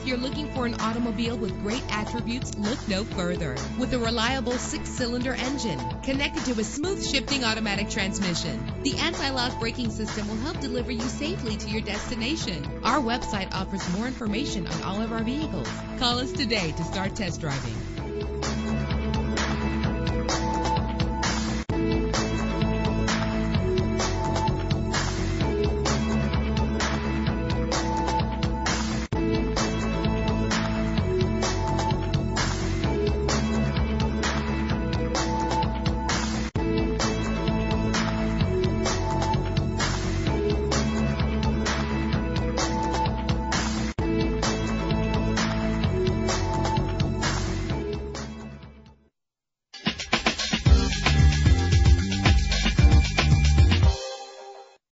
If you're looking for an automobile with great attributes, look no further. With a reliable six-cylinder engine connected to a smooth shifting automatic transmission, the anti-lock braking system will help deliver you safely to your destination. Our website offers more information on all of our vehicles. Call us today to start test driving.